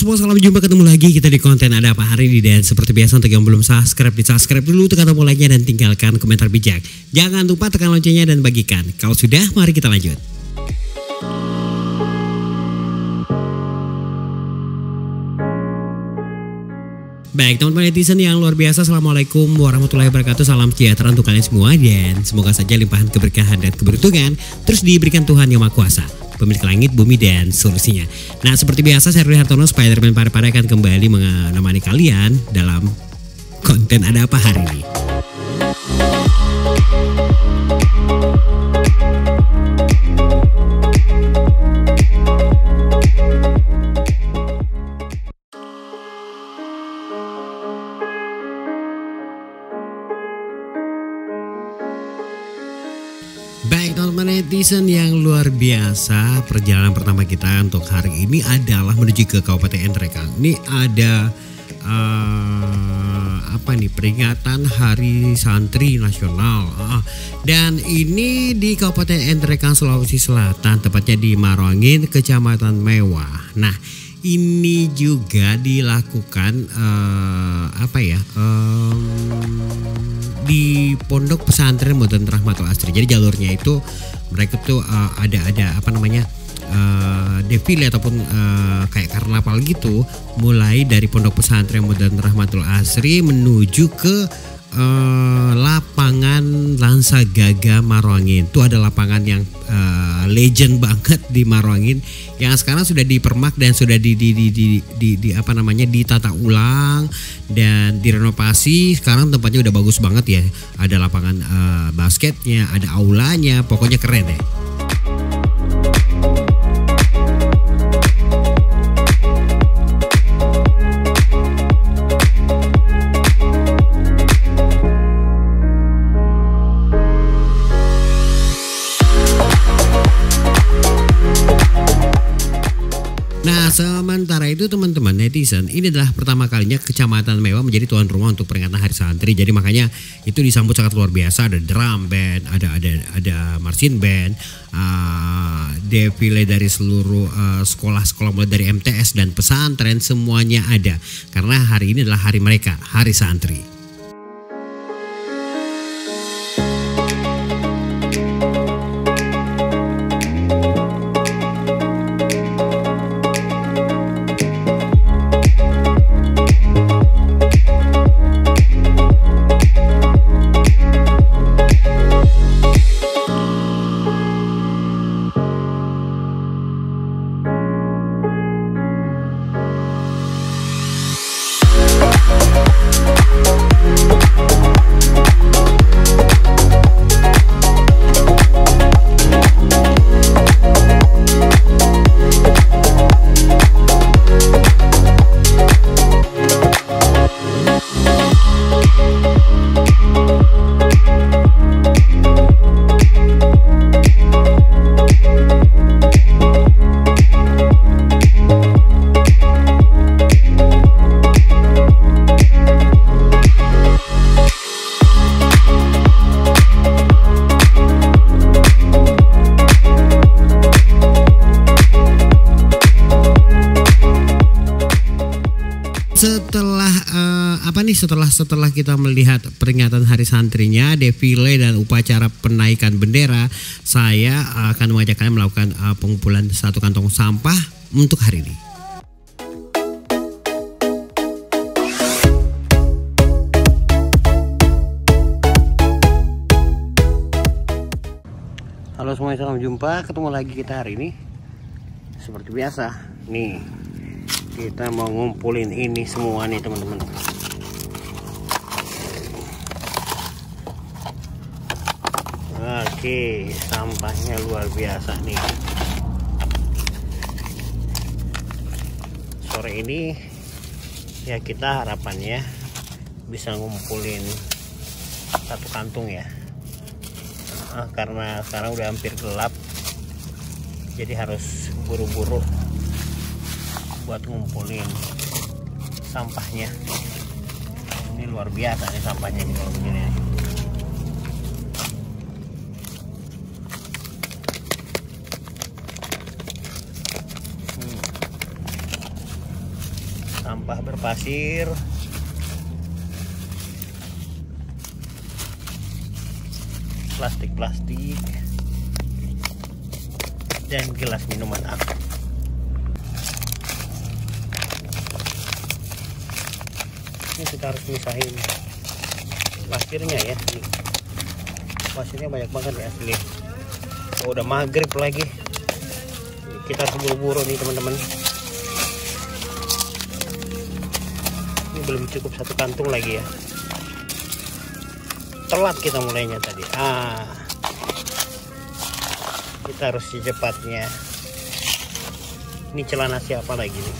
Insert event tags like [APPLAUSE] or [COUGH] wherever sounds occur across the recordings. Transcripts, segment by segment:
semua, salam jumpa ketemu lagi kita di konten ada apa hari ini dan seperti biasa untuk yang belum subscribe di subscribe dulu tekan tombol like-nya dan tinggalkan komentar bijak. Jangan lupa tekan loncengnya dan bagikan. Kalau sudah, mari kita lanjut. Baik teman-teman netizen yang luar biasa Assalamualaikum warahmatullahi wabarakatuh Salam sejahtera untuk kalian semua Dan semoga saja limpahan keberkahan dan keberuntungan Terus diberikan Tuhan Yang Maha Kuasa Pemilik langit, bumi, dan solusinya. Nah seperti biasa saya Rudi Hartono Spiderman Pare-Pare akan kembali menemani kalian Dalam konten Ada Apa hari ini teman-teman netizen yang luar biasa. Perjalanan pertama kita untuk hari ini adalah menuju ke Kabupaten Entrekang Ini ada uh, apa nih peringatan Hari Santri Nasional. Ah, Dan ini di Kabupaten Entrekang Sulawesi Selatan Tepatnya di Marangin Kecamatan Mewah. Nah ini juga dilakukan eh, apa ya em, di pondok pesantren modern Rahmatul Asri. Jadi jalurnya itu mereka tuh eh, ada ada apa namanya eh, defile ataupun eh, kayak karnaval gitu, mulai dari pondok pesantren modern Rahmatul Asri menuju ke eh, lapangan Lansa Gaga Marwangin. Itu ada lapangan yang eh, legend banget di Marwangin yang sekarang sudah dipermak dan sudah di, di, di, di, di- di- apa namanya ditata ulang dan direnovasi. Sekarang tempatnya udah bagus banget ya. Ada lapangan eh, basketnya, ada aulanya, pokoknya keren ya. Nah, sementara itu teman-teman netizen, ini adalah pertama kalinya Kecamatan Mewah menjadi tuan rumah untuk peringatan Hari Santri. Jadi makanya itu disambut sangat luar biasa. Ada drum band, ada ada ada marching band, uh, defile dari seluruh uh, sekolah-sekolah mulai dari MTS dan pesantren semuanya ada. Karena hari ini adalah hari mereka, Hari Santri. Nih setelah setelah kita melihat peringatan Hari Santrinya, defile dan upacara penaikan bendera, saya akan mengajak kalian melakukan eh, pengumpulan satu kantong sampah untuk hari ini. Halo semuanya, salam jumpa. Ketemu lagi kita hari ini. Seperti biasa, nih kita mau ngumpulin ini semua nih teman-teman oke sampahnya luar biasa nih. Sore ini ya kita harapannya bisa ngumpulin satu kantung ya. Ah, karena sekarang udah hampir gelap jadi harus buru-buru buat ngumpulin sampahnya. Ini luar biasa nih sampahnya kalau begini sampah berpasir. Plastik-plastik. Dan gelas minuman aku. Ini kita harus misahin pasirnya ya pasirnya banyak banget ya asli oh, udah maghrib lagi. Kita harus buru-buru nih teman-teman ini belum cukup satu kantung lagi ya. Telat kita mulainya tadi. Ah. Kita harus secepatnya. Ini celana siapa lagi nih?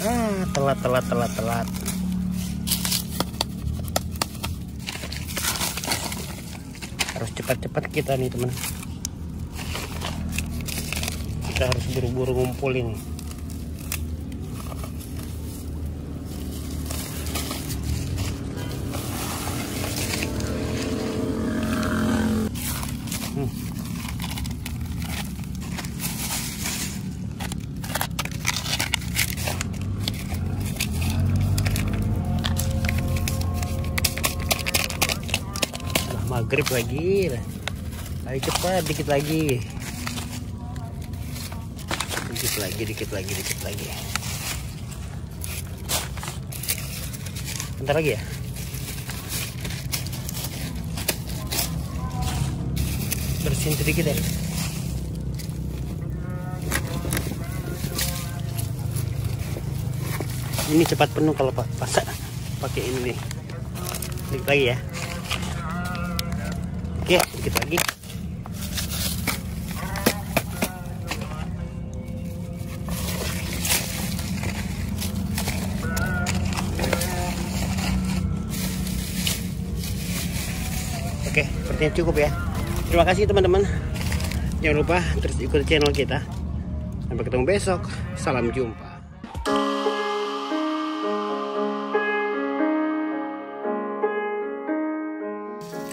Ah telat telat telat telat harus cepat-cepat kita nih teman. Kita harus buru-buru ngumpulin maghrib lagi. Ayo cepat dikit lagi. Dikit lagi dikit lagi dikit lagi. Bentar lagi ya? Bersihin sedikit ya. Ini cepat penuh kalau pak. Pakai ini nih? Lagi ya oke dikit lagi Oke, sepertinya cukup ya. Terima kasih teman-teman. Jangan lupa terus ikuti channel kita. Sampai ketemu besok. Salam jumpa.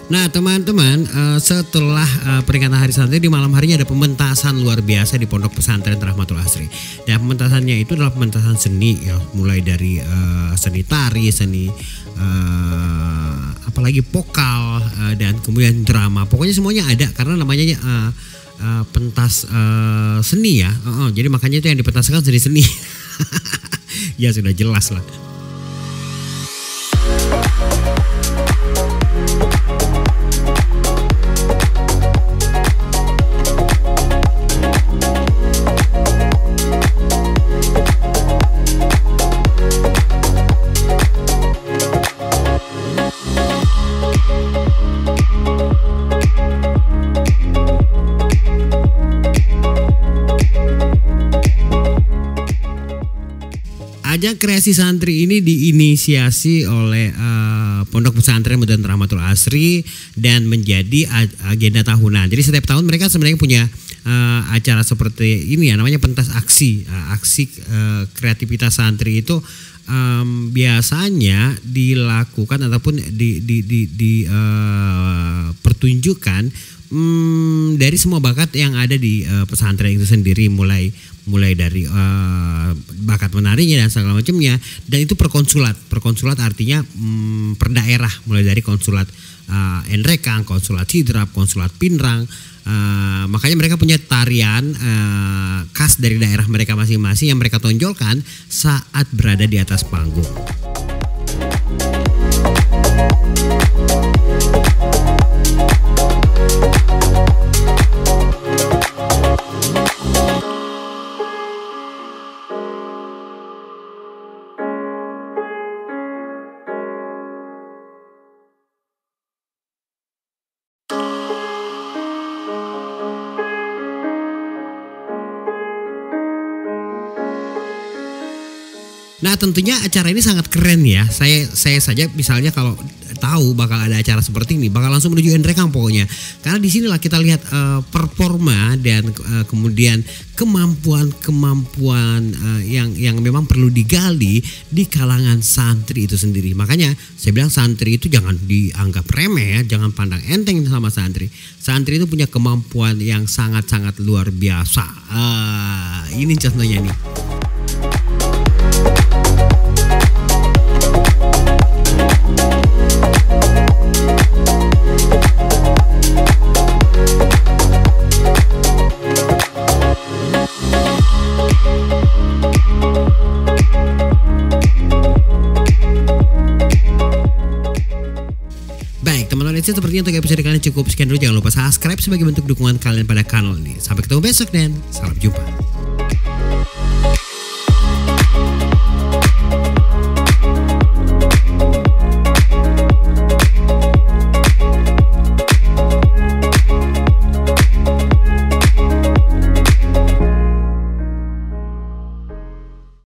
Nah teman-teman uh, setelah uh, peringatan hari santri di malam harinya ada pementasan luar biasa di Pondok Pesantren Rahmatul Asri. Dan pementasannya itu adalah pementasan seni ya, mulai dari uh, seni tari, seni uh, apalagi vokal uh, dan kemudian drama. Pokoknya semuanya ada karena namanya uh, uh, pentas uh, seni ya. Uh, uh, jadi makanya itu yang dipentaskan seni-seni. [LAUGHS] ya sudah jelas lah. Kreasi santri ini diinisiasi oleh uh, Pondok Pesantren Mudan Rahmatul Asri dan menjadi agenda tahunan. Jadi setiap tahun mereka sebenarnya punya uh, acara seperti ini ya namanya pentas aksi. Uh, aksi uh, kreativitas santri itu um, biasanya dilakukan ataupun di di di, di uh, pertunjukan um, dari semua bakat yang ada di uh, pesantren itu sendiri mulai mulai dari uh, bakat menarinya dan segala macamnya dan itu perkonsulat perkonsulat artinya hmm, per daerah mulai dari konsulat uh, Enrekang konsulat Sidrap konsulat Pinrang uh, makanya mereka punya tarian uh, khas dari daerah mereka masing-masing yang mereka tonjolkan saat berada di atas panggung. Nah tentunya acara ini sangat keren ya. Saya saya saja misalnya kalau tahu bakal ada acara seperti ini, bakal langsung menuju Endrekang pokoknya. Karena di sinilah kita lihat uh, performa dan uh, kemudian kemampuan-kemampuan uh, yang yang memang perlu digali di kalangan santri itu sendiri. Makanya saya bilang santri itu jangan dianggap remeh ya, jangan pandang enteng sama santri. Santri itu punya kemampuan yang sangat-sangat luar biasa. Uh, ini contohnya nih. Sepertinya untuk episode kali ini cukup. Sekian dulu jangan lupa subscribe sebagai bentuk dukungan kalian pada kanal ini. Sampai ketemu besok dan salam jumpa